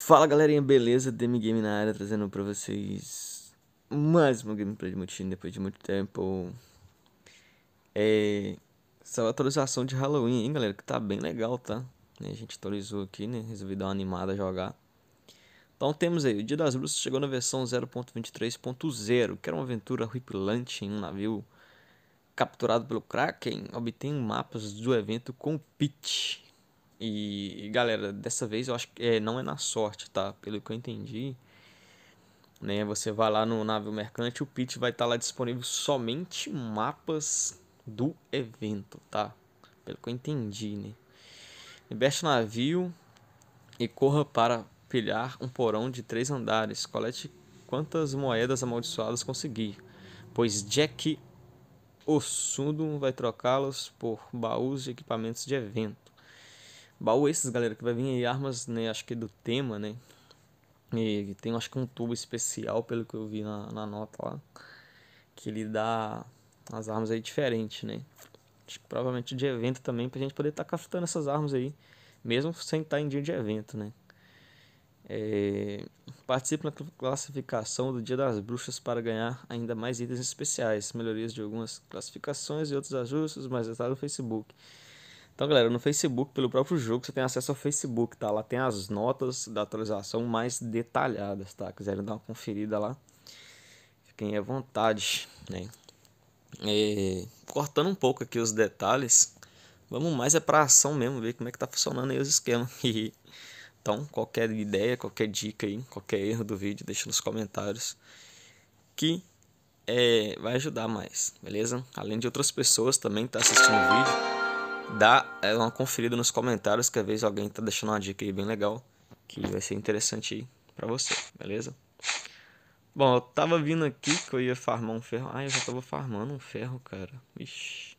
Fala galerinha, beleza? Demi Game na área, trazendo pra vocês mais uma gameplay de Mutin depois de muito tempo. É. Essa atualização de Halloween, hein, galera? Que tá bem legal, tá? A gente atualizou aqui, né? Resolvi dar uma animada a jogar. Então temos aí, o Dia das Bruxas chegou na versão 0.23.0, que era uma aventura horripilante em um navio capturado pelo Kraken. Obtém mapas do evento com o Pit. E galera, dessa vez eu acho que é, não é na sorte, tá? Pelo que eu entendi, né? Você vai lá no navio mercante, o pitch vai estar lá disponível somente mapas do evento, tá? Pelo que eu entendi, né? Liberte o navio e corra para pilhar um porão de três andares. Colete quantas moedas amaldiçoadas conseguir, pois Jack Osundo vai trocá-los por baús de equipamentos de evento. Baú esses, galera, que vai vir aí armas, né, acho que do tema, né? E tem acho que um tubo especial, pelo que eu vi na, na nota lá. Que ele dá as armas aí diferentes, né? Acho que provavelmente de evento também, pra gente poder estar tá craftando essas armas aí. Mesmo sem estar em dia de evento, né? É... Participe na classificação do Dia das Bruxas para ganhar ainda mais itens especiais, melhorias de algumas classificações e outros ajustes, mais detalhes no Facebook. Então, galera, no Facebook, pelo próprio jogo, você tem acesso ao Facebook, tá? Lá tem as notas da atualização mais detalhadas, tá? Quiserem dar uma conferida lá, fiquem à vontade, né? É, cortando um pouco aqui os detalhes, vamos mais é pra ação mesmo, ver como é que tá funcionando aí os esquemas. então, qualquer ideia, qualquer dica aí, qualquer erro do vídeo, deixa nos comentários que é, vai ajudar mais, beleza? Além de outras pessoas também tá assistindo o vídeo dá é, uma conferida nos comentários que às vezes alguém tá deixando uma dica aí bem legal que vai ser interessante aí para você, beleza? Bom, eu tava vindo aqui que eu ia farmar um ferro. Ah, eu já tava farmando um ferro, cara. Ixi.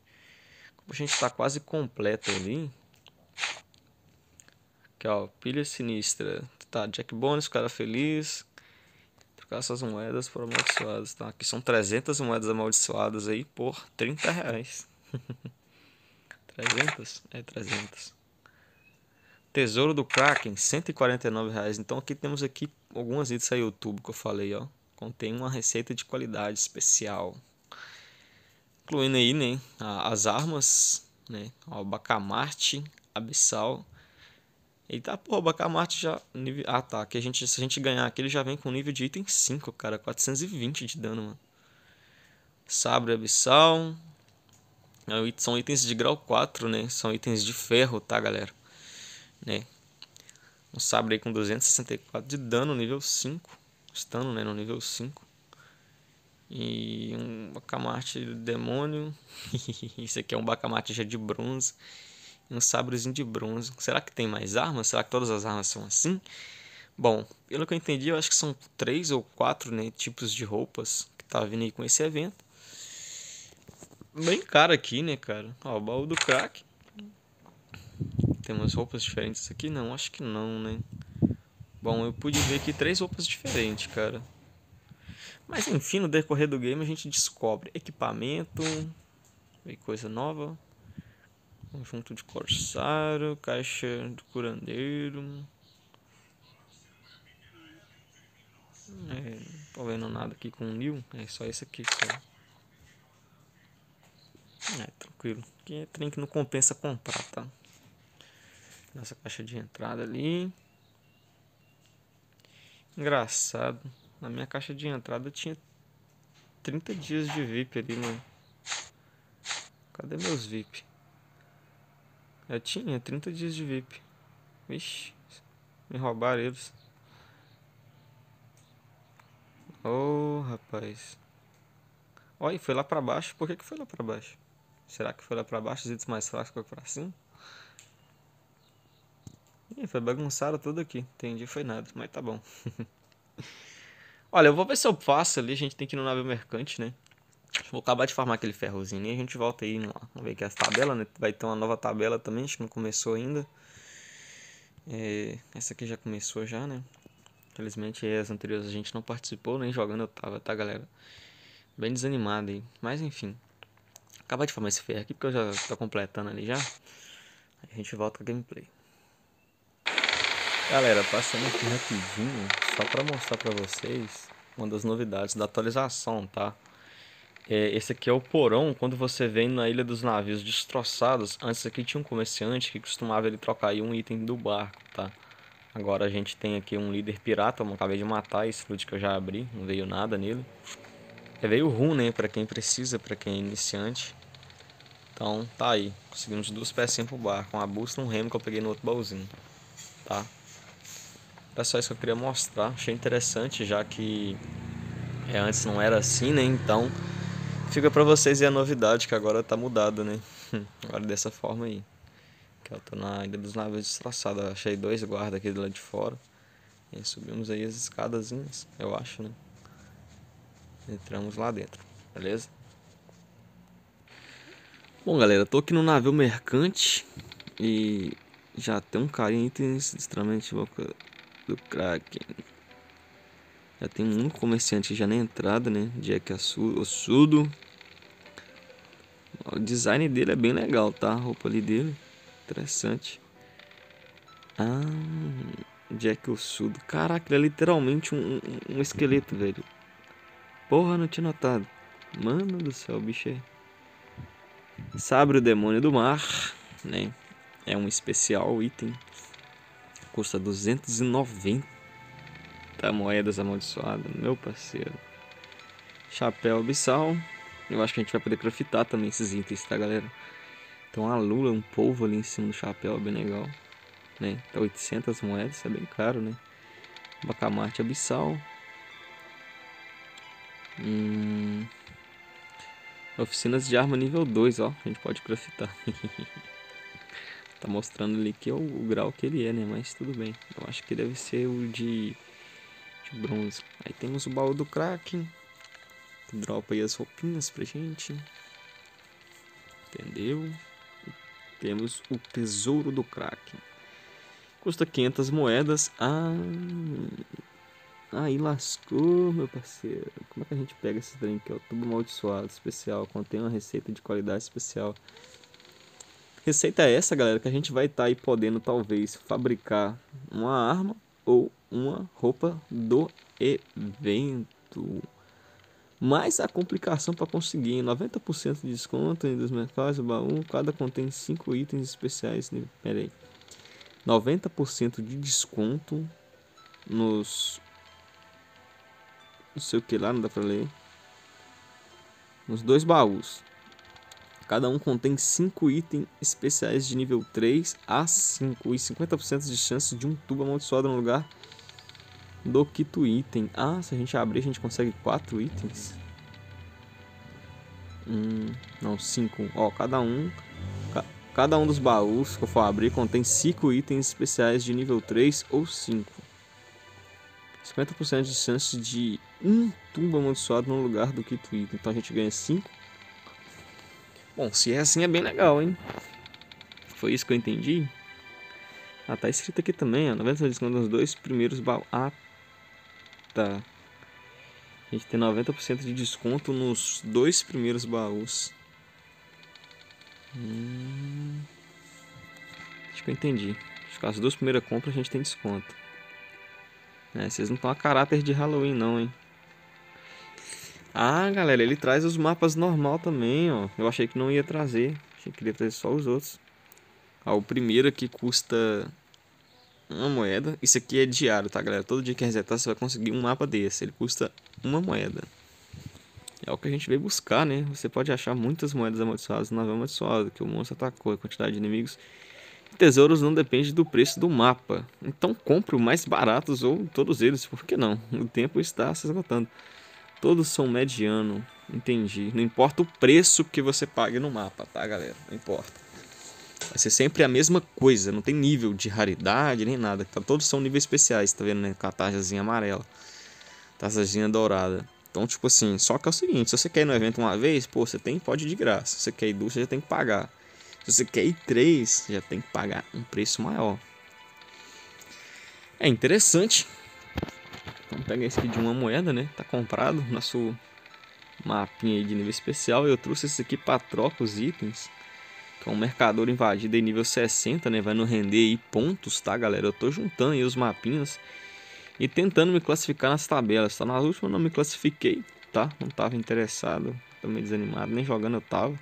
Como a gente tá quase completo ali. Aqui, ó. Pilha sinistra. Tá, Jack Bones, cara feliz. Trocar essas moedas por amaldiçoadas, tá? Aqui são 300 moedas amaldiçoadas aí por 30 reais. 300? É 300. Tesouro do Kraken, 149 reais. Então aqui temos aqui algumas itens aí YouTube que eu falei, ó. Contém uma receita de qualidade especial. Incluindo aí, né, as armas, né, o Bacamarte, Abissal. Eita porra, o Bacamarte já... Nível... Ah tá, que a gente, se a gente ganhar aqui ele já vem com nível de item 5, cara. 420 de dano, mano. Sabre Abissal, é são itens de grau 4, né? São itens de ferro, tá, galera? Né? Um sabre aí com 264 de dano, nível 5. Estando, né? No nível 5. E um bacamarte de demônio. Isso aqui é um bacamarte já de bronze. Um sabrezinho de bronze. Será que tem mais armas? Será que todas as armas são assim? Bom, pelo que eu entendi, eu acho que são três ou quatro né, tipos de roupas que tá vindo aí com esse evento bem caro aqui, né, cara? Ó, o baú do crack. Tem umas roupas diferentes aqui? Não, acho que não, né? Bom, eu pude ver aqui três roupas diferentes, cara. Mas enfim, no decorrer do game a gente descobre equipamento, coisa nova. Conjunto de corsário, caixa do curandeiro. É, não tô vendo nada aqui com o Nil, é só esse aqui só. É, tranquilo. Aqui é trem que não compensa comprar, tá? Nossa caixa de entrada ali. Engraçado. Na minha caixa de entrada tinha 30 dias de VIP ali, mano. Cadê meus VIP? Eu tinha 30 dias de VIP. Vixe, me roubaram eles. Oh, rapaz. Olha, foi lá pra baixo. Por que, que foi lá pra baixo? Será que foi lá pra baixo, os itens mais fracos foi pra cima? Ih, foi bagunçado tudo aqui. Entendi, foi nada, mas tá bom. Olha, eu vou ver se eu faço ali. A gente tem que ir no navio mercante, né? Vou acabar de farmar aquele ferrozinho e a gente volta aí lá. Vamos ver aqui as tabelas, né? Vai ter uma nova tabela também, acho que não começou ainda. É, essa aqui já começou já, né? Infelizmente as anteriores a gente não participou, nem jogando eu tava, tá galera? Bem desanimado aí. Mas enfim. Acabar de formar esse ferro aqui porque eu já tô completando ali já. Aí a gente volta com a gameplay. Galera, passando aqui rapidinho, só para mostrar para vocês uma das novidades da atualização, tá? É, esse aqui é o porão, quando você vem na Ilha dos Navios destroçados, antes aqui tinha um comerciante que costumava ele trocar um item do barco, tá? Agora a gente tem aqui um líder pirata, eu acabei de matar esse loot que eu já abri, não veio nada nele. É, veio rum, né, pra quem precisa, pra quem é iniciante. Então, tá aí, conseguimos duas pecinhas pro barco, uma bússola e um remo que eu peguei no outro baúzinho, tá? Era só isso que eu queria mostrar. Achei interessante, já que é, antes não era assim, né? Então fica pra vocês e a novidade que agora tá mudada, né? agora dessa forma aí. Que eu tô na Ilha dos Navios destroçada. Achei dois guardas aqui do lado de fora. E subimos aí as escadazinhas, eu acho, né? Entramos lá dentro, beleza? Bom, galera, tô aqui no navio mercante e já tem um carinha itens extremamente do Kraken. Já tem um comerciante já na entrada, né? Jack Ossudo. O design dele é bem legal, tá? A roupa ali dele. Interessante. Ah, Jack Ossudo. Caraca, ele é literalmente um, um, esqueleto, velho. Porra, não tinha notado. Mano do céu, o bicho é. Sabre o demônio do mar, né? É um especial item custa 290 moedas amaldiçoadas, meu parceiro. Chapéu abissal. Eu acho que a gente vai poder craftar também esses itens, tá, galera? Então a lula, um polvo ali em cima do chapéu, é bem legal. Né? Tá 800 moedas, é bem caro, né? Bacamarte abissal. Hum... Oficinas de arma nível 2, ó. A gente pode craftar. Tá mostrando ali que é o, o, grau que ele é, né? Mas tudo bem. Eu acho que deve ser o de, de bronze. Aí temos o baú do Kraken. Que dropa aí as roupinhas pra gente. Entendeu? Temos o tesouro do Kraken. Custa 500 moedas. Ah, aí lascou, meu parceiro. Como é que a gente pega esse drink aqui? É o tubo amaldiçoado especial. Contém uma receita de qualidade especial. Receita é essa, galera, que a gente vai estar tá aí podendo talvez fabricar uma arma ou uma roupa do evento. Mas a complicação para conseguir 90% de desconto em dos mercados, baú, cada contém 5 itens especiais. Né? Pera aí. 90% de desconto nos não sei o que lá, não dá pra ler. Nos dois baús. Cada um contém 5 itens especiais de nível 3 a 5 e 50% de chance de um tubo amaldiçoado no lugar do quinto item. Ah, se a gente abrir, a gente consegue 4 itens. Hum, não, 5. Ó, cada um ca cada um dos baús que eu for abrir contém 5 itens especiais de nível 3 ou 5. 50% de chance de um tubo amaldiçoado no lugar do quinto item. Então a gente ganha 5 Bom, se é assim é bem legal, hein? Foi isso que eu entendi? Ah, tá escrito aqui também, ó. 90% de desconto nos dois primeiros baús. Ah, tá. A gente tem 90% de desconto nos dois primeiros baús. Hum... Acho que eu entendi. Acho que as duas primeiras compras a gente tem desconto. É, vocês não estão a caráter de Halloween não, hein? Ah, galera, ele traz os mapas normal também, ó. Eu achei que não ia trazer. Achei que ia trazer só os outros. Ó, o primeiro aqui custa uma moeda. Isso aqui é diário, tá, galera? Todo dia que resetar você vai conseguir um mapa desse. Ele custa uma moeda. É o que a gente veio buscar, né? Você pode achar muitas moedas amaldiçoadas no navio que o monstro atacou, a quantidade de inimigos. Tesouros não depende do preço do mapa. Então compre os mais baratos ou todos eles, por que não? O tempo está se esgotando. Todos são mediano, entendi. Não importa o preço que você pague no mapa, tá, galera? Não importa. Vai ser sempre a mesma coisa, não tem nível de raridade nem nada. Tá, todos são níveis especiais, tá vendo, né? Com a taxazinha amarela, taxazinha dourada. Então, tipo assim, só que é o seguinte, se você quer ir no evento uma vez, pô, você tem pode ir de graça. Se você quer ir duas, você já tem que pagar. Se você quer ir três, já tem que pagar um preço maior. É interessante, então pega esse aqui de uma moeda, né? Tá comprado. Nosso mapinha de nível especial. Eu trouxe esse aqui para troca os itens. Que é um mercador invadido em nível 60, né? Vai no render aí pontos, tá, galera? Eu tô juntando aí os mapinhas e tentando me classificar nas tabelas, tá? Na última não me classifiquei, tá? Não tava interessado, tô meio desanimado, nem jogando eu tava.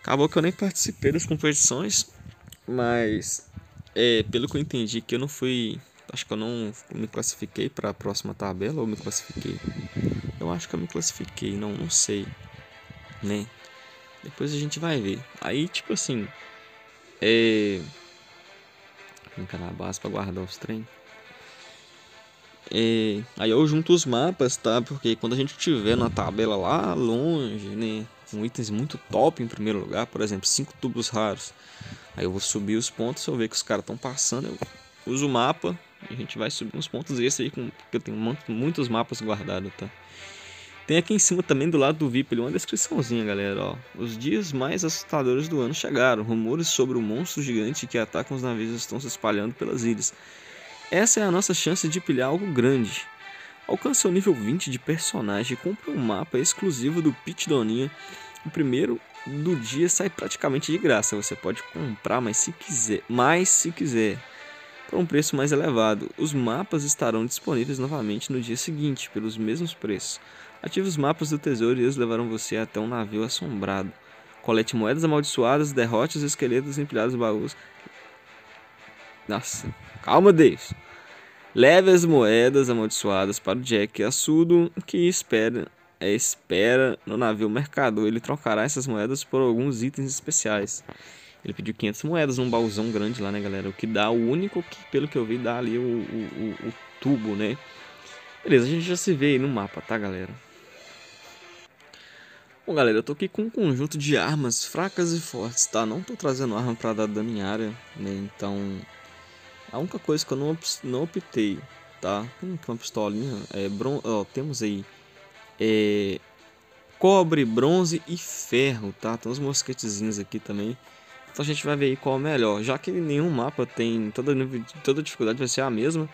Acabou que eu nem participei das competições, mas é, pelo que eu entendi que eu não fui, acho que eu não me classifiquei para a próxima tabela ou me classifiquei. Eu acho que eu me classifiquei, não, não sei, né? Depois a gente vai ver. Aí, tipo assim, é Fica na base para guardar os trem. É, aí eu junto os mapas, tá? Porque quando a gente tiver na tabela lá longe, né? Com itens muito top em primeiro lugar, por exemplo, cinco tubos raros. Aí eu vou subir os pontos, se eu ver que os caras estão passando, eu uso o mapa e a gente vai subir uns pontos esse aí, com, porque eu tenho muitos mapas guardados, tá? Tem aqui em cima também do lado do VIP uma descriçãozinha, galera, ó. Os dias mais assustadores do ano chegaram. Rumores sobre o monstro gigante que ataca os navios estão se espalhando pelas ilhas. Essa é a nossa chance de pilhar algo grande. Alcance o nível 20 de personagem e compre um mapa exclusivo do Pit Doninha. O primeiro do dia sai praticamente de graça. Você pode comprar, mas se quiser, mais se quiser, por um preço mais elevado. Os mapas estarão disponíveis novamente no dia seguinte, pelos mesmos preços. Ative os mapas do tesouro e eles levarão você até um navio assombrado. Colete moedas amaldiçoadas, derrote os esqueletos empilhados baús. Nossa, calma, Deus. Leve as moedas amaldiçoadas para o Jack Assudo, que espera, espera no navio mercador. Ele trocará essas moedas por alguns itens especiais. Ele pediu 500 moedas num baúzão grande lá, né, galera? O que dá o único que, pelo que eu vi, dá ali o, o, o, o tubo, né? Beleza, a gente já se vê aí no mapa, tá, galera? Bom, galera, eu tô aqui com um conjunto de armas fracas e fortes, tá? Não tô trazendo arma pra dar dano em área, né? Então, a única coisa que eu não, não optei, tá? Uma pistolinha, é, bron ó, temos aí é, cobre, bronze e ferro, tá? Tem uns mosquetezinhos aqui também. Então a gente vai ver qual é o melhor. Já que nenhum mapa tem, toda, toda dificuldade vai ser a mesma.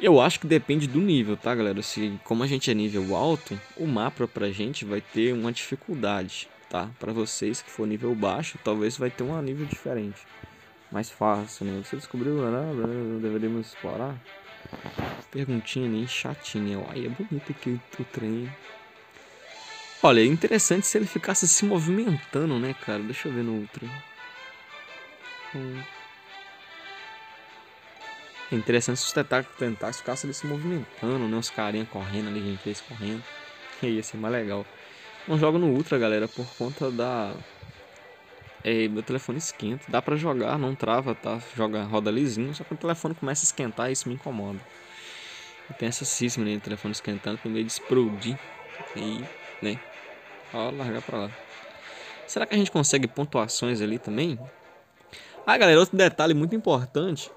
Eu acho que depende do nível, tá galera? Se, como a gente é nível alto, o mapa pra gente vai ter uma dificuldade, tá? Pra vocês que for nível baixo, talvez vai ter um nível diferente mais fácil, né? Você descobriu, né? Deveríamos explorar? Perguntinha nem chatinha. Ai, é bonito aqui o trem. Olha, é interessante se ele ficasse se movimentando, né, cara? Deixa eu ver no outro. Hum. É interessante se os tentáculos ficassem ali se movimentando, né? Os carinha correndo ali, gente, eles correndo. Ia ser mais legal. Não jogo no Ultra, galera, por conta da é, meu telefone esquenta. Dá pra jogar, não trava, tá? Joga, roda lisinho, só que o telefone começa a esquentar e isso me incomoda. Eu tenho essa cisma, né? O telefone esquentando com medo de explodir. E, né? Ó, largar pra lá. Será que a gente consegue pontuações ali também? Ah, galera, outro detalhe muito importante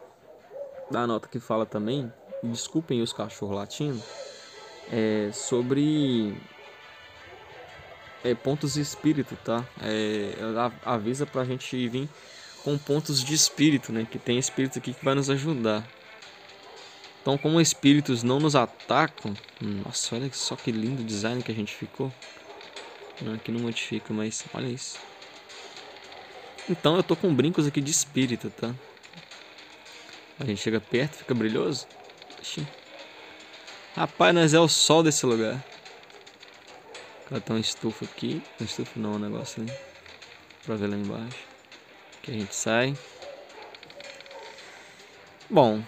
da nota que fala também, desculpem os cachorros latindo, é sobre é, pontos de espírito, tá? É, ela avisa pra gente vir com pontos de espírito, né? Que tem espírito aqui que vai nos ajudar. Então, como espíritos não nos atacam, nossa, olha só que lindo design que a gente ficou. Não, aqui não modifica, mas olha isso. Então, eu tô com brincos aqui de espírito, tá? A gente chega perto, fica brilhoso. Rapaz, nós é o sol desse lugar. Ela tá uma estufa aqui. Uma estufa não, um negócio ali. Pra ver lá embaixo. Que a gente sai. Bom,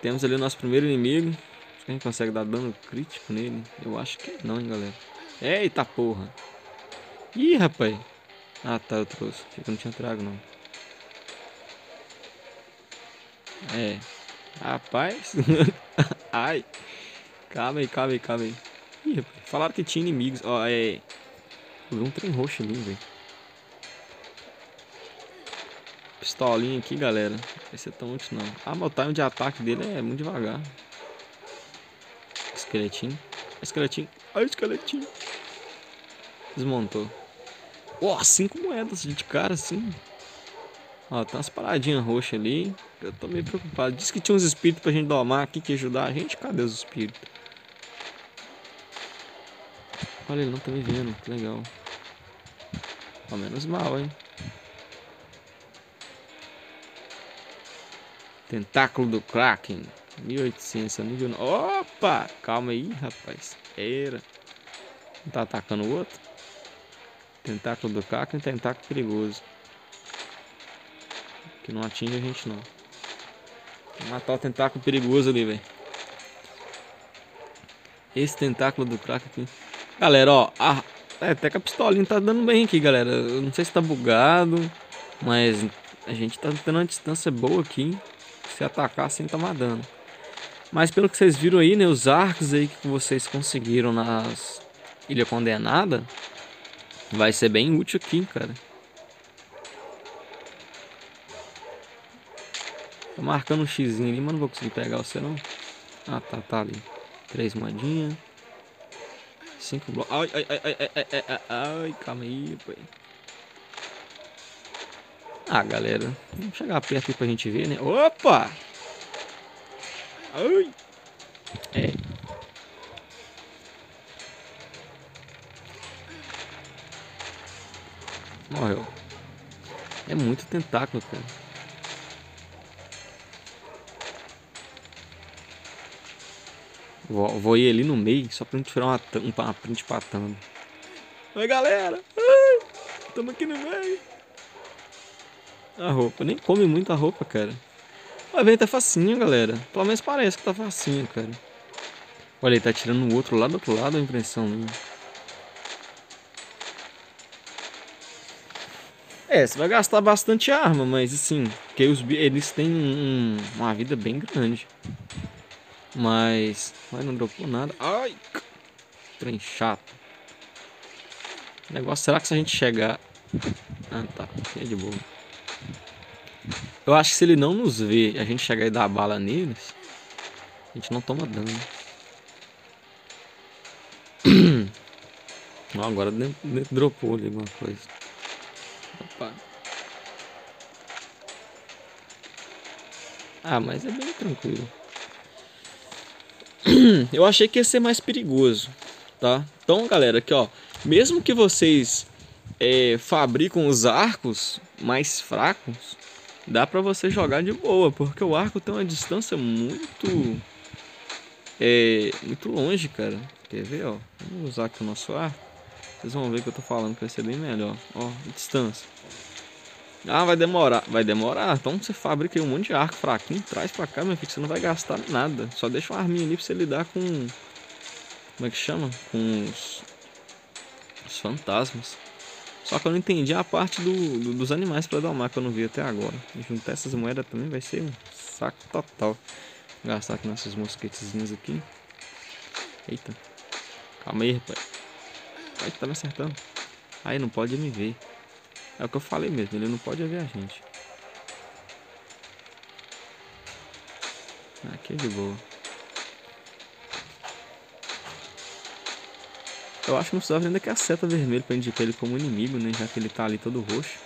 temos ali o nosso primeiro inimigo. Acho que a gente consegue dar dano crítico nele. Eu acho que não, hein, galera. Eita porra. Ih, rapaz. Ah, tá, eu trouxe. Achei eu não tinha trago, não. É. Rapaz. Ai. Calma aí, calma aí, calma aí. Ih, falaram que tinha inimigos. Ó, é. Eu vi um trem roxo ali, velho. Pistolinha aqui, galera. Vai ser tão útil, não. Ah, mas o time de ataque dele é muito devagar. Esqueletinho. Esqueletinho. Ai, esqueletinho. Desmontou. Ó, oh, cinco moedas de cara, assim. Ó, tem umas paradinhas roxas ali. Eu tô meio preocupado. Diz que tinha uns espíritos pra gente domar aqui que ajudar a gente. Cadê os espíritos? Olha, ele não tá me vendo. Que legal. Ao menos mal, hein? Tentáculo do Kraken. 1800, nível... Opa! Calma aí, rapaz. Era. Não tá atacando o outro? Tentáculo do Kraken, tentáculo perigoso. Que não atinge a gente, não. Matar o tentáculo perigoso ali, velho. Esse tentáculo do Kraken aqui. Galera, ó. A... É, até que a pistolinha tá dando bem aqui, galera. Eu não sei se tá bugado. Mas a gente tá tendo uma distância boa aqui. Se atacar assim tá matando. Mas pelo que vocês viram aí, né? Os arcos aí que vocês conseguiram nas Ilha Condenada. Vai ser bem útil aqui, cara. Tô marcando um x ali, mas não vou conseguir pegar você não. Ah, tá, tá ali. Três moedinhas. Cinco blocos. Ai, ai, ai, ai, ai, ai, ai, ai, calma aí, pai. Ah, galera. Vamos chegar perto aqui pra gente ver, né? Opa! Ai! É. Morreu. É muito tentáculo, cara. Vou, vou ir ali no meio só pra gente tirar uma, uma print patando. Oi, galera! Ai, tamo aqui no meio. A roupa. Nem come muita roupa, cara. O evento é facinho, galera. Pelo menos parece que tá facinho, cara. Olha, ele tá tirando o outro lá do outro lado a impressão. É, você vai gastar bastante arma, mas assim, porque os, eles têm um, uma vida bem grande. Mas. Ai, não dropou nada. Ai! Trem chato. O negócio, será que se a gente chegar. Ah, tá. É de boa. Eu acho que se ele não nos ver a gente chegar e dar bala neles, a gente não toma dano. oh, agora dropou ali alguma coisa. Opa. Ah, mas é bem tranquilo. eu achei que ia ser mais perigoso, tá? Então, galera, aqui ó, mesmo que vocês é, fabricam os arcos mais fracos, dá pra você jogar de boa, porque o arco tem uma distância muito é, muito longe, cara. Quer ver, ó? Vamos usar aqui o nosso arco. Vocês vão ver que eu tô falando que vai ser bem melhor. Ó, distância. Ah, vai demorar. Vai demorar. Então você fabrica aí um monte de arco fraquinho, traz pra cá, meu filho, você não vai gastar nada. Só deixa uma arminha ali pra você lidar com... Como é que chama? Com os... Os fantasmas. Só que eu não entendi a parte do, do dos animais pra domar que eu não vi até agora. Juntar essas moedas também vai ser um saco total. Vou gastar aqui nossos mosquetezinhos aqui. Eita. Calma aí, rapaz. Ai, tá me acertando. Aí, não pode me ver. É o que eu falei mesmo, ele não pode ver a gente. Aqui é de boa. Eu acho que não precisava ainda que a seta vermelha para indicar ele como inimigo, né? Já que ele tá ali todo roxo.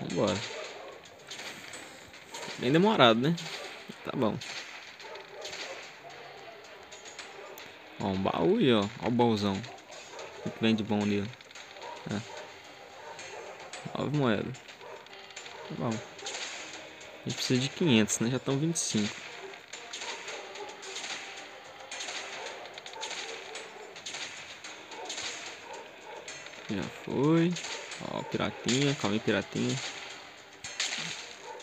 Vambora. Bem demorado, né? Tá bom. Ó, um baú aí, ó. Ó o baúzão. O que vem de bom ó. É. Nove moedas. Tá bom. A gente precisa de 500, né? Já estão 25. Já foi. Ó, piratinha. Calma aí, piratinha.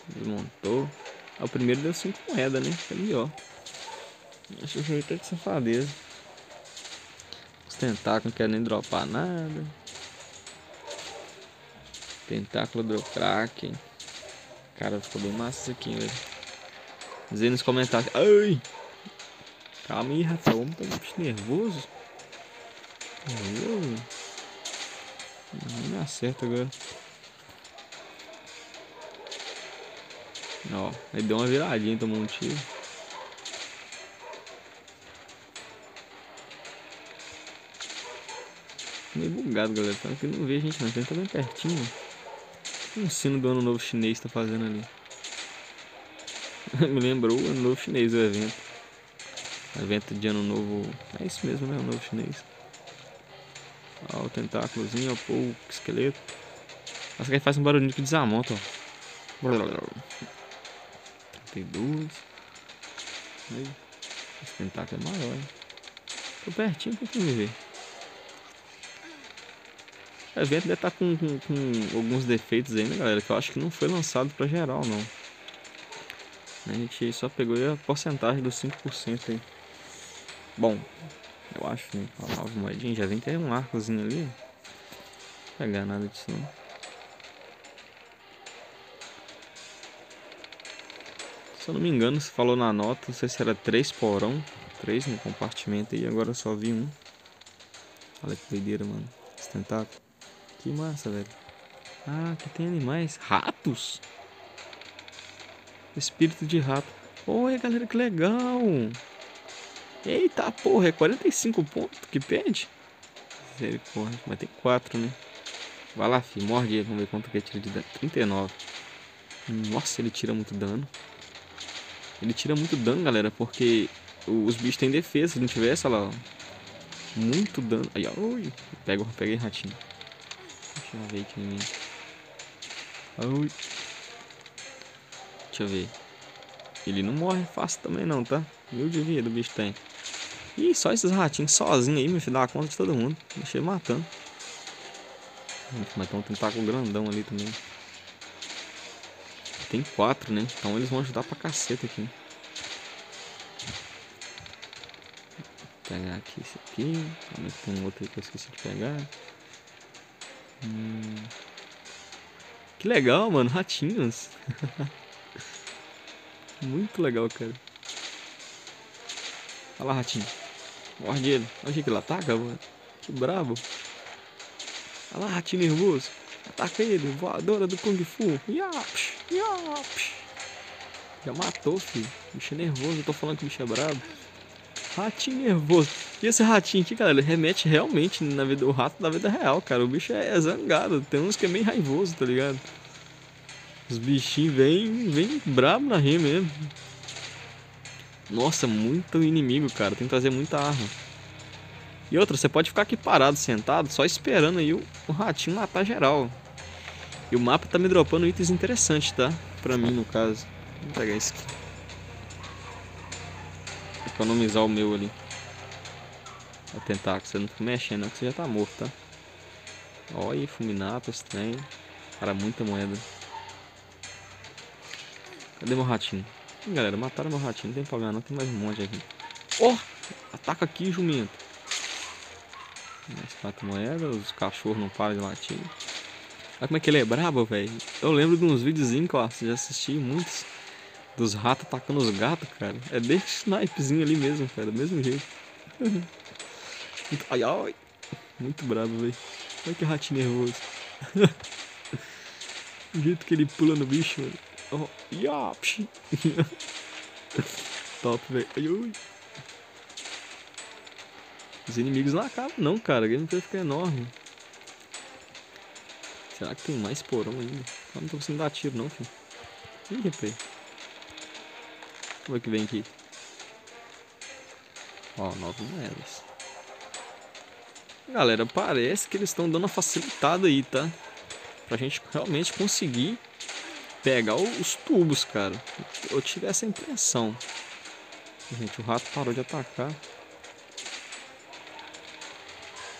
Desmontou. Ah, o primeiro deu 5 moedas, né? Ali, ó. Acho que foi de safadeza. Os tentáculos não querem nem dropar nada. Tentáculo do Kraken. Cara, ficou bem massa isso aqui, velho. Diz aí nos comentários. Ai! Calma aí, rapaz. O homem tá. Nervoso? Não me acerta agora. Ó, ele deu uma viradinha, tomou um tiro. Meio bugado, galera. Tá que não vê gente não. Ele tá bem pertinho. Um sino do ano novo chinês tá fazendo ali. Me lembrou o ano novo chinês, o evento. O evento de ano novo. É isso mesmo, né? O novo chinês. Ó, o tentáculozinho, ó, pô, o esqueleto. Nossa, que faz um barulhinho que desamonta, ó. 32. Aí. Esse tentáculo é maior, hein? Tô pertinho pra me ver. O evento deve estar tá com, com, com, alguns defeitos aí, né, galera? Que eu acho que não foi lançado pra geral, não. A gente só pegou a porcentagem dos 5% aí. Bom, eu acho, né? A nova moedinha já vem ter um arcozinho ali. Não pegar nada disso não. Se eu não me engano, se falou na nota, não sei se era 3 porão. 3 no compartimento aí, agora eu só vi um. Olha que doideira, mano. Esse tentáculo. Que massa, velho. Ah, aqui tem animais. Ratos? Espírito de rato. Oi, galera, que legal. Eita porra, é 45 pontos que pede? Misericórdia, mas tem 4, né? Vai lá, filho, morde ele, vamos ver quanto que ele tira de dano. 39. Nossa, ele tira muito dano. Ele tira muito dano, galera, porque os bichos têm defesa. Se não tivesse, olha lá, ó. Muito dano. Aí, ó. Ui. Pega, peguei ratinho. Deixa eu ver aqui em mim. Deixa eu ver. Ele não morre fácil também não, tá? Mil de vida o bicho tem. Ih, só esses ratinhos sozinhos aí, meu filho, dá conta de todo mundo. Deixei matando. Mas tem um tentáculo grandão ali também. Tem quatro, né? Então eles vão ajudar pra caceta aqui. Vou pegar aqui esse aqui. Tem um outro que eu esqueci de pegar. Hum. Que legal, mano. Ratinhos. Muito legal, cara. Olha lá, ratinho. Morde ele. Olha que ele ataca, mano. Que brabo. Olha lá, ratinho nervoso. Ataca ele. Voadora do Kung Fu. Yapsh, yapsh. Já matou, filho. Bicho é nervoso. Eu tô falando que o bicho é brabo. Ratinho nervoso. E esse ratinho aqui, galera, remete realmente na vida, o rato da vida real, cara. O bicho é zangado. Tem uns que é meio raivoso, tá ligado? Os bichinhos vêm vem brabo na rima mesmo. Nossa, muito inimigo, cara. Tem que trazer muita arma. E outra, você pode ficar aqui parado, sentado, só esperando aí o, o ratinho matar geral. E o mapa tá me dropando itens interessantes, tá? Pra mim, no caso. Vou pegar esse aqui. Economizar o meu ali. Vou tentar, que você não fica mexendo, não, que você já tá morto, tá? Olha aí, fulminato, esse trem. Cara, muita moeda. Cadê meu ratinho? Ih, galera, mataram meu ratinho, não tem problema não, tem mais um monte aqui. Oh! Ataca aqui, jumento. Mais quatro moedas, os cachorros não param de latir. Olha como é que ele é brabo, velho. Eu lembro de uns videozinhos que eu já assisti muitos. Dos ratos atacando os gatos, cara. É desse snipezinho ali mesmo, cara. Do mesmo jeito. ai, ai. Muito brabo, velho. Olha que ratinho nervoso. o jeito que ele pula no bicho, mano. Oh. Top, velho. Os inimigos não acabam não, cara. A gameplay fica enorme. Será que tem mais porão ainda? Eu não tô conseguindo dar tiro não, filho. Ih, replay. Como que vem aqui? Ó, nove moedas. Galera, parece que eles estão dando uma facilitada aí, tá? Pra gente realmente conseguir pegar os tubos, cara. Eu tive essa impressão. Gente, o rato parou de atacar.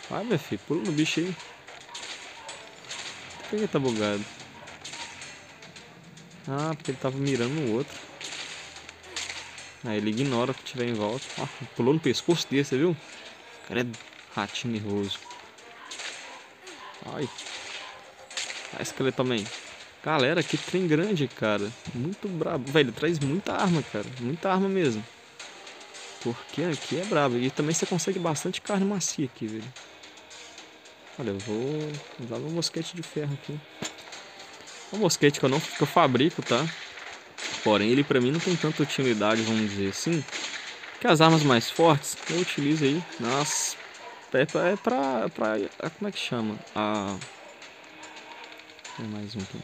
Vai, meu filho, pula no bicho aí. Por que ele tá bugado? Ah, porque ele tava mirando no outro. Aí ele ignora o que tiver em volta. Ah, pulou no pescoço desse, viu? O cara é ratinho nervoso. Ai. Ah, esqueleto também. Galera, que trem grande, cara. Muito brabo. Velho, traz muita arma, cara. Muita arma mesmo. Porque aqui é brabo. E também você consegue bastante carne macia aqui, velho. Olha, eu vou usar um mosquete de ferro aqui. Um mosquete que eu não que eu fabrico, tá? Porém, ele pra mim não tem tanta utilidade, vamos dizer assim. Que as armas mais fortes eu utilizo aí nas... É pra, é pra, é pra... Como é que chama? A... Mais um aqui.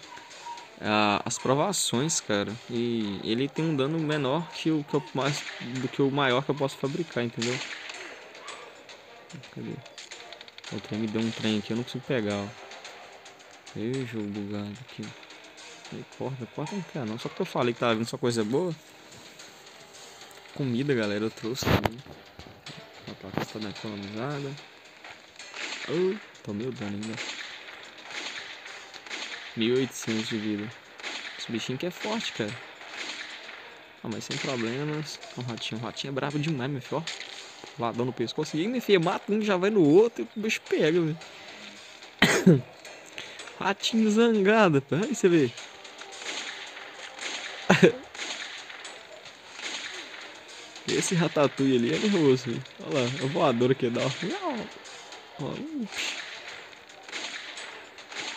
a- as provações, cara. E ele tem um dano menor que o que eu mais do que o maior que eu posso fabricar, entendeu? Cadê? O trem me deu um trem aqui, eu não consigo pegar, ó. Ei, jogo bugado aqui. Ei, corta, não quer não. Só porque eu falei que tava vindo só coisa boa. Comida, galera, eu trouxe também. A placa tá dando economizada. Oh, tomei o dano ainda. 1800 de vida. Esse bichinho que é forte, cara. Ah, mas sem problemas. O ratinho, o ratinho é brabo demais, meu filho. Ó. Ladão no pescoço. E aí, meu filho, mata um, já vai no outro e o bicho pega. Ratinho zangado. Aí você vê. Esse ratatouille ali é nervoso, velho. Olha lá, é o voador aqui dá. Ó.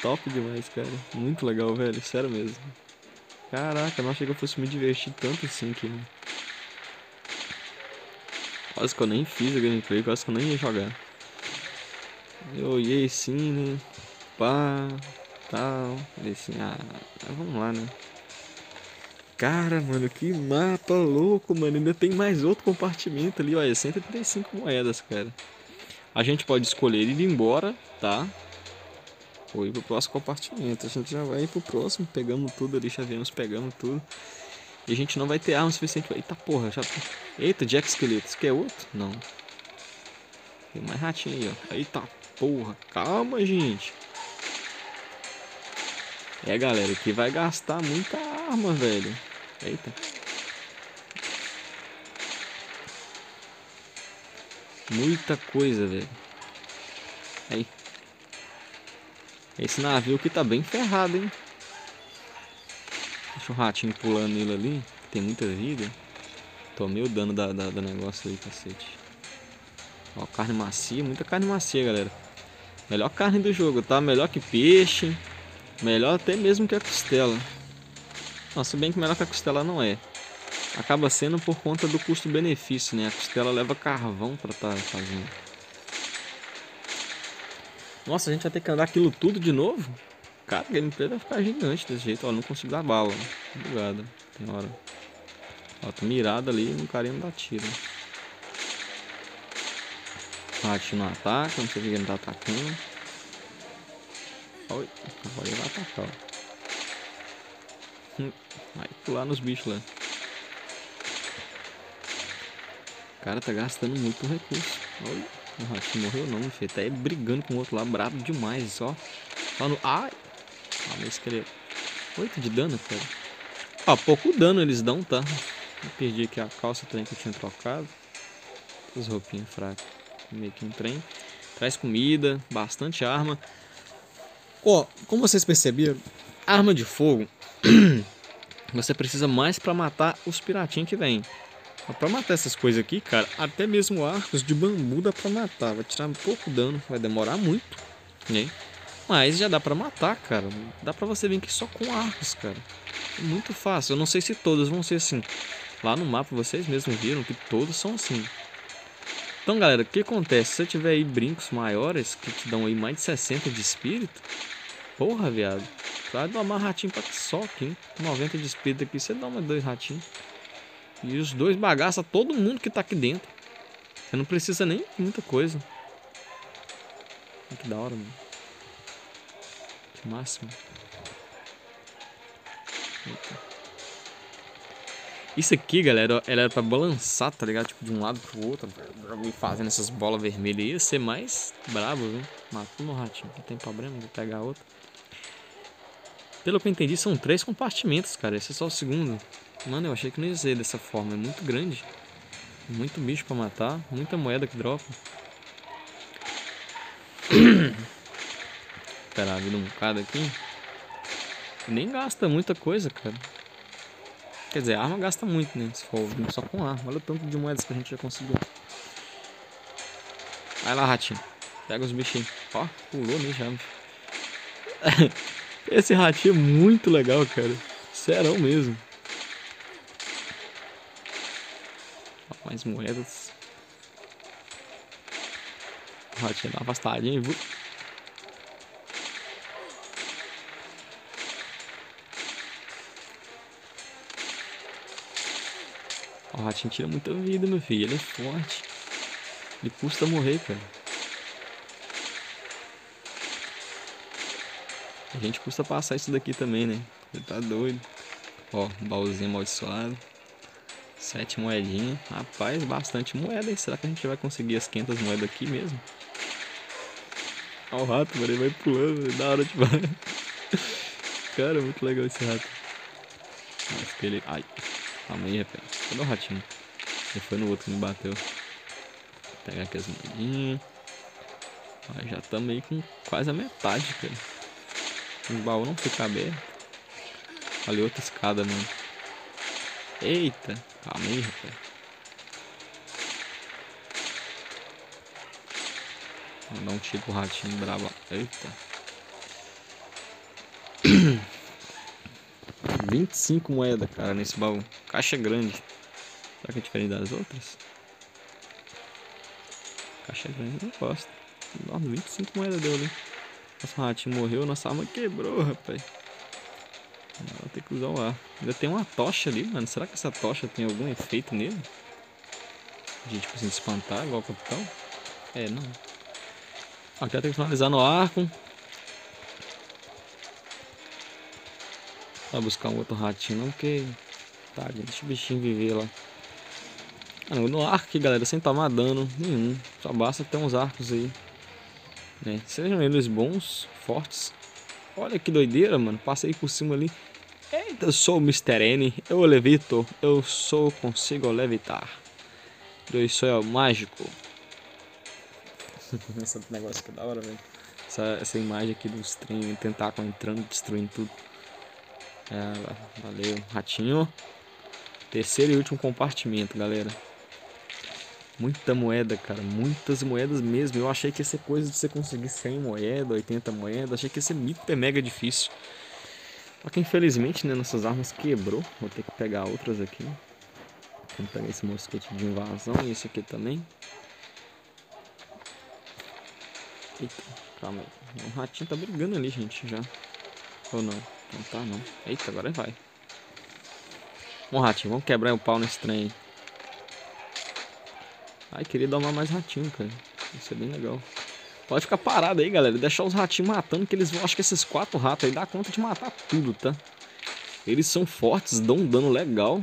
Top demais, cara. Muito legal, velho. Sério mesmo. Caraca, não achei que eu fosse me divertir tanto assim aqui, né? Quase que eu nem fiz a gameplay, quase que eu nem ia jogar. Eu olhei sim, né? Pá, tal. Falei assim, ah, vamos lá, né? Cara, mano, que mapa louco, mano. Ainda tem mais outro compartimento ali, olha, 135 moedas, cara. A gente pode escolher ir embora, tá? Ou ir pro próximo compartimento. A gente já vai pro próximo, pegamos tudo ali, já viemos, pegamos tudo. E a gente não vai ter arma suficiente. Eita porra, já. Eita, Jack Esqueleto. Você quer outro? Não. Tem mais ratinho aí, ó. Eita porra. Calma, gente. É, galera, que vai gastar muita arma, velho. Eita. Muita coisa, velho. Aí. Esse navio aqui tá bem ferrado, hein? Deixa o ratinho pulando nele ali. Que tem muita vida. Tomei o dano da, da, do negócio aí, cacete. Ó, carne macia. Muita carne macia, galera. Melhor carne do jogo, tá? Melhor que peixe. Melhor até mesmo que a costela. Nossa, se bem que melhor que a costela não é. Acaba sendo por conta do custo-benefício, né? A costela leva carvão pra tá fazendo. Nossa, a gente vai ter que andar aquilo tudo de novo? Cara, o gameplay vai ficar gigante desse jeito. Ó, não consigo dar bala. Obrigado. Tem hora. Ó, tô mirado ali no carinha não dá tiro. Ratinho não ataca, não sei o que ele tá atacando. Oi, agora ele vai atacar, ó. Hum, vai pular nos bichos lá. O cara tá gastando muito recurso. Olha, o ratinho morreu não, meu filho. Tá aí brigando com o outro lá, brabo demais. Só no... Ai! Ah, meu esqueleto. Oito de dano, cara. Ó, pouco dano eles dão, tá? Eu perdi aqui a calça trem que eu tinha trocado. As roupinhas fracas. Meio que um trem. Traz comida, bastante arma. Ó, como vocês perceberam, arma de fogo você precisa mais pra matar os piratinhos que vem. Pra matar essas coisas aqui, cara, até mesmo arcos de bambu dá pra matar. Vai tirar um pouco dano, vai demorar muito, né? Mas já dá pra matar, cara. Dá pra você vir aqui só com arcos, cara. É muito fácil. Eu não sei se todos vão ser assim. Lá no mapa vocês mesmos viram que todos são assim. Então, galera, o que acontece? Se você tiver aí brincos maiores, que te dão aí mais de 60 de espírito, porra, viado. Vai domar ratinho pra só aqui, hein? 90 de espírito aqui, você dá mais dois ratinhos. E os dois bagaça todo mundo que tá aqui dentro. Você não precisa nem muita coisa. Que da hora, mano. Que máximo. Eita. Isso aqui, galera, ela era pra balançar, tá ligado? Tipo, de um lado pro outro. E fazendo essas bolas vermelhas. Ia ser mais brabo, viu? Matou meu ratinho. Não tem problema, vou pegar outro. Pelo que eu entendi, são três compartimentos, cara. Esse é só o segundo. Mano, eu achei que não ia ser dessa forma. É muito grande. Muito bicho pra matar. Muita moeda que dropa. Esperar a vida um bocado aqui. Nem gasta muita coisa, cara. Quer dizer, arma gasta muito, né? Se for só com arma. Olha o tanto de moedas que a gente já conseguiu. Vai lá, ratinho. Pega os bichinhos. Ó, pulou ali já. Esse ratinho é muito legal, cara. Serão mesmo. Ó, mais moedas. O ratinho dá uma afastadinha. Viu? Ratinho tira muita vida, meu filho. Ele é forte. Ele custa morrer, cara. A gente custa passar isso daqui também, né? Ele tá doido. Ó, baúzinho amaldiçoado. Sete moedinhas. Rapaz, bastante moeda. Será que a gente vai conseguir as 500 moedas aqui mesmo? Olha o rato, mano. Ele vai pulando. Da hora demais. Cara, muito legal esse rato. Acho que ele... Ai. Calma aí, rapaz. Cadê o ratinho? Ele foi no outro que me bateu. Vou pegar aqui as moedinhas. já estamos aí com quase a metade, cara. O baú não fica aberto. Olha outra escada, mano. Eita, calma aí, rapaz. Vou dar um tiro pro ratinho bravo. Eita. 25 moedas, cara, nesse baú. Caixa grande. Será que é diferente das outras? Caixa grande, eu não gosto. Nossa, 25 moedas deu ali. Nossa, ratinho morreu, nossa arma quebrou, rapaz. Vou ter que usar o ar. Ainda tem uma tocha ali, mano. Será que essa tocha tem algum efeito nele? De tipo assim, espantar igual o capitão? É, não. Aqui tenho que finalizar no arco. Vai buscar um outro ratinho não, porque. Tadinho, deixa o bichinho viver lá. Ah, no arco aqui, galera, sem tomar dano nenhum. Só basta ter uns arcos aí. Né? Sejam eles bons, fortes. Olha que doideira, mano. Passei por cima ali. Eita, eu sou o Mr. N. Eu levito. Eu sou, consigo levitar. Eu sou o mágico. Esse negócio que é da hora, velho. Essa, essa imagem aqui dos trem, tentáculo entrando, destruindo tudo. É, valeu, ratinho. Terceiro e último compartimento, galera. Muita moeda, cara. Muitas moedas mesmo. Eu achei que ia ser coisa de você conseguir 100 moedas, 80 moedas. Achei que ia ser hiper mega difícil. Só que infelizmente, né, nossas armas quebrou. Vou ter que pegar outras aqui. Vamos pegar esse mosquete de invasão e esse aqui também. Eita, calma aí. O ratinho tá brigando ali, gente, já. Ou não? Não tá, não. Eita, agora vai. Vamos, ratinho, vamos quebrar o pau nesse trem. Ai, queria domar mais ratinho, cara. Isso é bem legal. Pode ficar parado aí, galera. Deixar os ratinhos matando, que eles vão. Acho que esses quatro ratos aí dá conta de matar tudo, tá? Eles são fortes, dão um dano legal.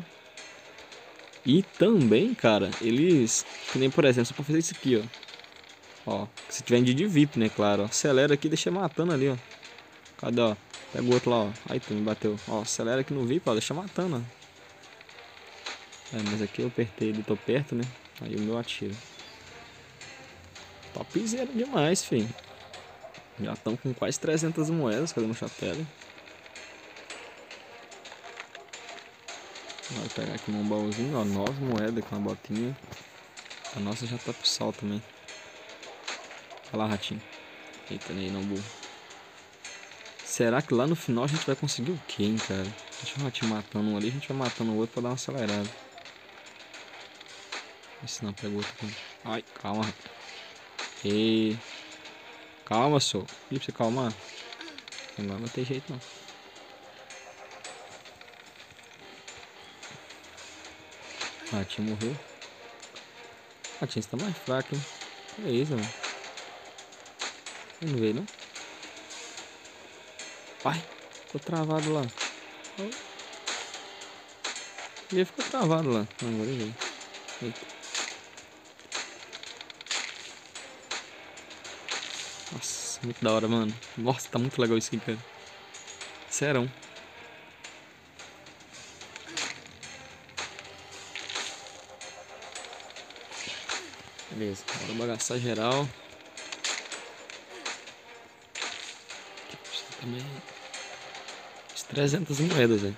E também, cara, eles. Que nem por exemplo, só pra fazer isso aqui, ó. Ó, se tiver de divito, né, claro. Acelera aqui, deixa matando ali, ó. Cadê, ó? Pega o outro lá, ó. Aí tu me bateu. Ó, acelera aqui no VIP, ó. Deixa matando, ó. É, mas aqui eu apertei ele, tô perto, né? Aí o meu atira. Topzera demais, filho. Já estão com quase 300 moedas. Cadê meu chapéu? Vou pegar aqui um baúzinho, ó. 9 moedas com a botinha. A nossa já tá pro sal também. Olha lá, ratinho. Eita, nem não burro. Será que lá no final a gente vai conseguir o quê, hein, cara? Deixa o ratinho matando um ali, a gente vai matando o outro pra dar uma acelerada. Esse não pegou outro. Ai, calma. E... Calma, sou. E pra você calmar. Não vai ter jeito não. Ratinho morreu. Ratinho está mais fraco, hein? É isso, mano. Ele não veio, não? Pai, ficou travado lá. Ele ficou travado lá. Agora ele veio. Eita. Nossa, muito da hora, mano. Nossa, tá muito legal isso aqui, cara. Serão. Beleza, bora bagaçar geral. Também. 300 moedas, velho.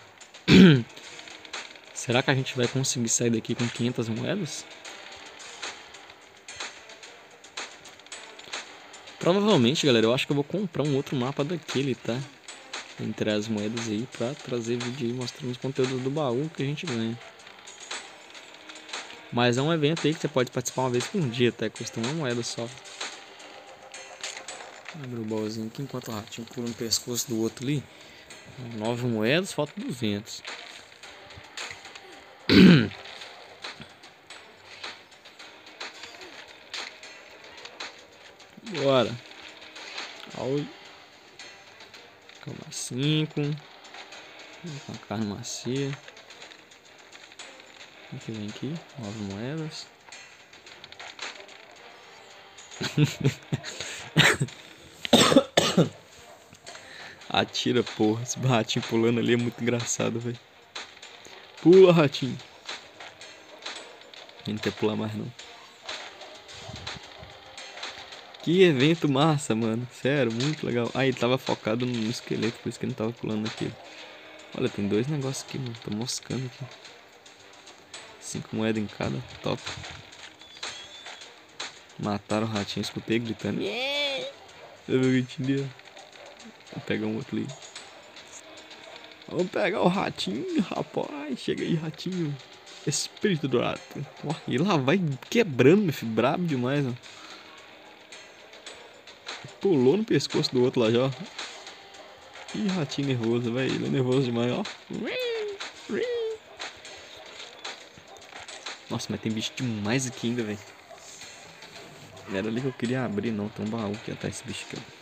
Será que a gente vai conseguir sair daqui com 500 moedas? Provavelmente, galera, eu acho que eu vou comprar um outro mapa daquele, tá? Entre as moedas aí pra trazer vídeo mostrando os conteúdos do baú que a gente ganha. Mas é um evento aí que você pode participar uma vez por dia, tá? Custa uma moeda só. Abre o baúzinho aqui enquanto o ratinho pula no pescoço do outro ali. Nove moedas, falta 200. Bora. Calma, 5. Com carne macia. O que vem aqui? Nove moedas. Atira, porra. Esse ratinho pulando ali é muito engraçado, velho. Pula, ratinho. Não quer pular mais, não. Que evento massa, mano. Sério, muito legal. Ah, ele tava focado no esqueleto, por isso que ele não tava pulando aquilo. Olha, tem dois negócios aqui, mano. Tô moscando aqui. Cinco moedas em cada. Top. Mataram o ratinho, escutei gritando. Eu vi o gritinho dele. Vou pegar um outro ali. Vamos pegar o ratinho, rapaz. Chega aí, ratinho. Espírito do rato. Ó, e lá vai quebrando, meu filho. Brabo demais, ó. Pulou no pescoço do outro lá já, ó. Ih, ratinho nervoso, velho. Ele é nervoso demais, ó. Nossa, mas tem bicho demais aqui ainda, velho. Era ali que eu queria abrir, não. Tem um baú que atrás esse bicho aqui, ó.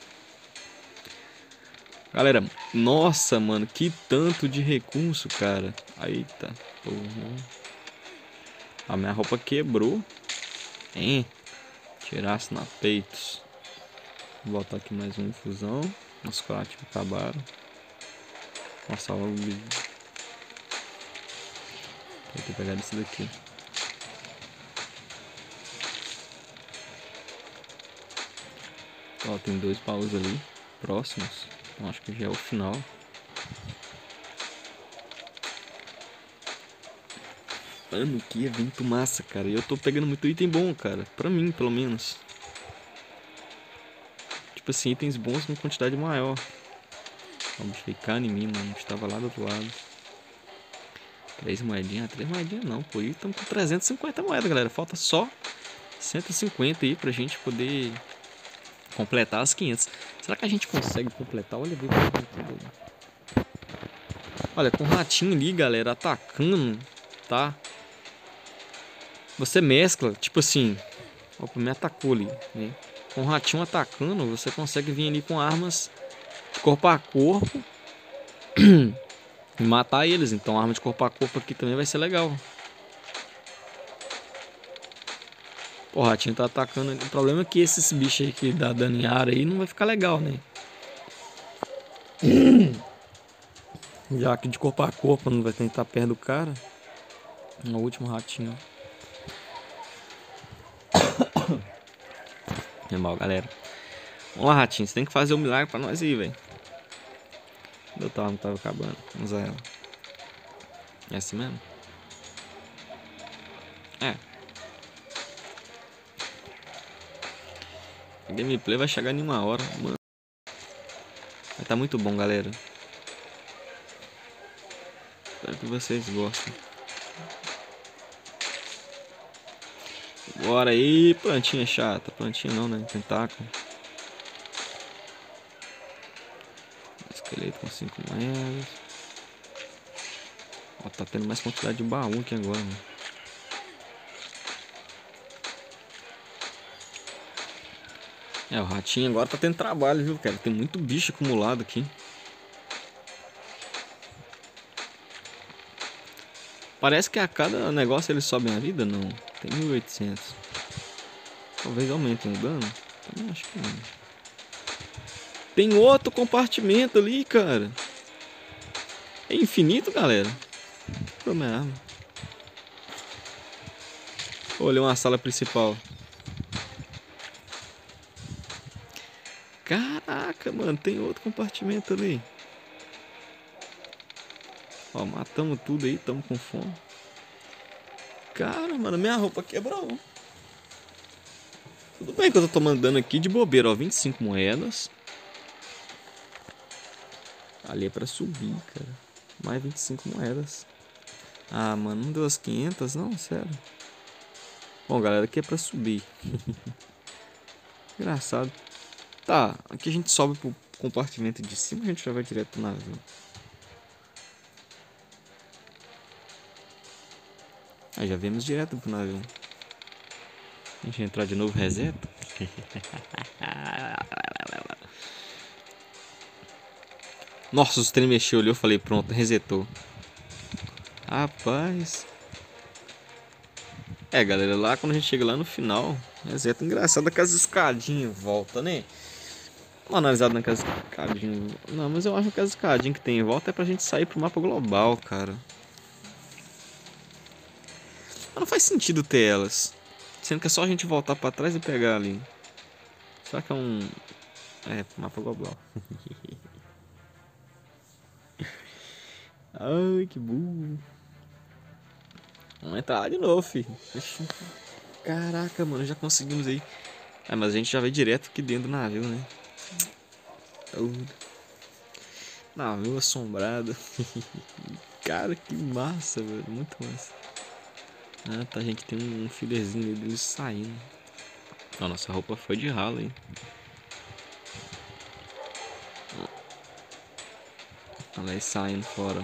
Galera, nossa, mano, que tanto de recurso, cara. Eita, porra. A minha roupa quebrou. Hein? Tirasse na peitos. Vou botar aqui mais uma infusão. Os quatro acabaram. Nossa, logo. Vou ter que pegar esse daqui. Ó, tem dois baús ali próximos. Então acho que já é o final. Mano, que evento massa, cara. E eu tô pegando muito item bom, cara. Pra mim, pelo menos. Tipo assim, itens bons com quantidade maior. Vamos ficar em mim, mano. Estava lá do outro lado. Três moedinhas. Três moedinhas não, pô. E estamos com 350 moedas, galera. Falta só 150 aí pra gente poder completar as 500. Será que a gente consegue completar? Olha, Olha, com o ratinho ali, galera, atacando, tá? Você mescla, tipo assim. Opa, me atacou ali, né? Com o ratinho atacando, você consegue vir ali com armas de corpo a corpo e matar eles. Então, arma de corpo a corpo aqui também vai ser legal. O ratinho tá atacando. O problema é que esses bichos aí que dá dano em área aí não vai ficar legal, né? Já que de corpo a corpo não vai tentar perto do cara. O último ratinho. É mal, galera. Vamos lá, ratinho. Você tem que fazer um milagre pra nós aí, velho. Meu tava, não tava acabando. Vamos usar ela. É assim mesmo? Gameplay vai chegar em uma hora, mano. Vai tá muito bom, galera. Espero que vocês gostem. Bora aí, plantinha chata. Plantinha não, né? Tentáculo. Esqueleto com 5 moedas. Ó, tá tendo mais quantidade de baú aqui agora, mano. É, o ratinho agora tá tendo trabalho, viu, cara? Tem muito bicho acumulado aqui. Parece que a cada negócio eles sobem a vida, não. Tem 1800. Talvez aumentem o dano. Também acho que não. Tem outro compartimento ali, cara. É infinito, galera. Problema. Olha uma sala principal. Caraca, mano, tem outro compartimento ali. Ó, matamos tudo aí, tamo com fome. Cara, mano, minha roupa quebrou. Tudo bem que eu tô mandando aqui de bobeira, ó, 25 moedas. Ali é pra subir, cara. Mais 25 moedas. Ah, mano, não deu as 500, não? Sério. Bom, galera, aqui é pra subir. Engraçado. Tá, aqui a gente sobe pro compartimento de cima a gente já vai direto pro navio. Ah, já vemos direto pro navio. A gente entrar de novo, reseta. Nossa, os trem mexeu ali, eu falei, pronto, resetou. Rapaz. É, galera, lá quando a gente chega lá no final, reseta engraçado aquelas escadinhas volta, né? Uma analisada naquelas escadinhas. Não, mas eu acho que as escadinhas que tem em volta é pra gente sair pro mapa global, cara. Mas não faz sentido ter elas. Sendo que é só a gente voltar pra trás e pegar ali. Será que é um. É, mapa global. Ai, que burro. Vamos entrar lá de novo, filho. Caraca, mano, já conseguimos aí. Ah, mas a gente já vai direto aqui dentro do navio, né? Navio assombrado. Cara, que massa, velho. Muito massa. Ah, tá, a gente tem um filezinho deles saindo. A nossa roupa foi de ralo, hein? Olha aí saindo fora.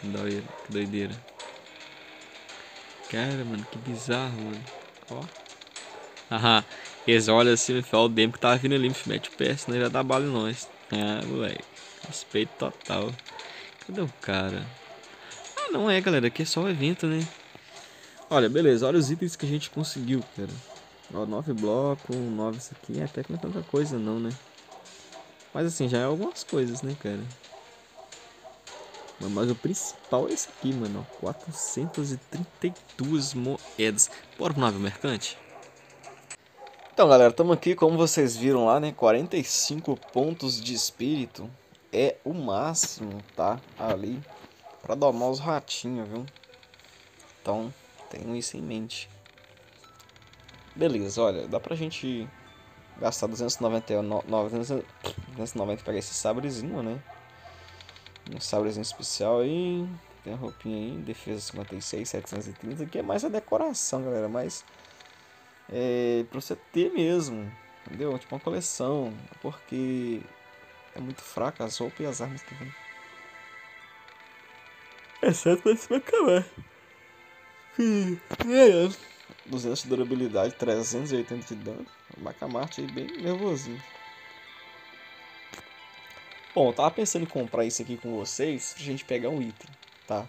Que doideira. Que doideira. Cara, mano, que bizarro, mano. Ó. Aham. Eles olham assim e o Demo que tava vindo ali, me mete o pé, senão ele vai dar bala em nós. Ah, moleque. Respeito total. Cadê o cara? Ah, não é, galera. Aqui é só o evento, né? Olha, beleza. Olha os itens que a gente conseguiu, cara. Ó, nove blocos, nove isso aqui. Até que não é tanta coisa, não, né? Mas assim, já é algumas coisas, né, cara? Mas o principal é esse aqui, mano. 432 moedas. Bora pro navio mercante? Então, galera, estamos aqui, como vocês viram lá, né? 45 pontos de espírito é o máximo, tá? Ali, pra domar os ratinhos, viu? Então, tenham isso em mente. Beleza, olha, dá pra gente gastar 299, 290 pegar esse sabrezinho, né? Um sabrezinho especial aí. Tem a roupinha aí, defesa 56, 730. Aqui é mais a decoração, galera. Mas é pra você ter mesmo. Entendeu? Tipo uma coleção. Porque é muito fraca as roupas e as armas que vem. Exceto pra esse acabar. É, 200 de durabilidade, 380 de dano. O Macamarte aí bem nervosinho. Bom, eu tava pensando em comprar isso aqui com vocês pra gente pegar um item, tá?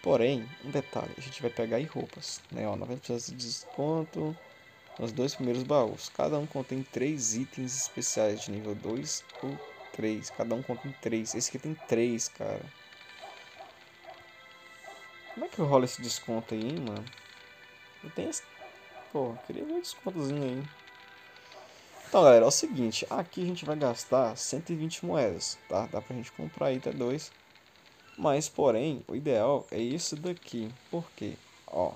Porém, um detalhe, a gente vai pegar aí roupas, né? Ó, 90% de desconto nos dois primeiros baús. Cada um contém três itens especiais de nível 2 ou 3. Cada um contém três. Esse aqui tem três, cara. Como é que rola esse desconto aí, mano? Eu tenho esse... Pô, queria ver um descontozinho aí. Então, galera, é o seguinte, aqui a gente vai gastar 120 moedas, tá? Dá pra gente comprar aí até dois. Mas, porém, o ideal é isso daqui. Por quê? Ó.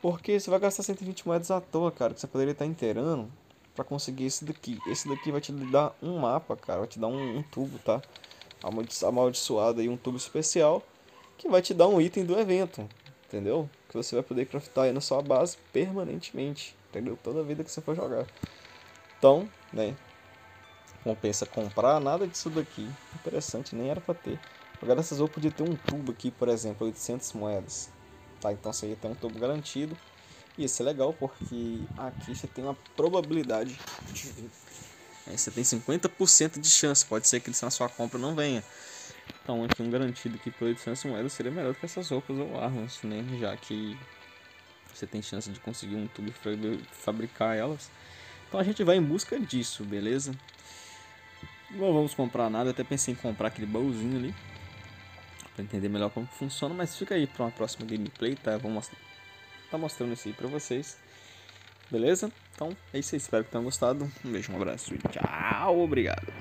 Porque você vai gastar 120 moedas à toa, cara, que você poderia estar inteirando pra conseguir esse daqui. Esse daqui vai te dar um mapa, cara, vai te dar um, um tubo, tá? Amaldiçoado aí, um tubo especial, que vai te dar um item do evento, entendeu? Que você vai poder craftar aí na sua base permanentemente, entendeu? Toda vida que você for jogar. Então, né? Compensa comprar nada disso daqui. Interessante, nem era pra ter. Agora essas roupas podia ter um tubo aqui, por exemplo, 800 moedas. Tá, então você ia ter um tubo garantido. E isso é legal porque aqui você tem uma probabilidade de vir. Aí você tem 50% de chance. Pode ser que na sua compra não venha. Então aqui um garantido aqui por 800 moedas seria melhor do que essas roupas ou armas, né? Já que você tem chance de conseguir um tubo para fabricar elas. Então a gente vai em busca disso, beleza? Não vamos comprar nada, até pensei em comprar aquele baúzinho ali. Pra entender melhor como funciona, mas fica aí pra uma próxima gameplay, tá? Eu vou mostrar, tá mostrando isso aí pra vocês. Beleza? Então é isso aí, espero que tenham gostado. Um beijo, um abraço e tchau, obrigado.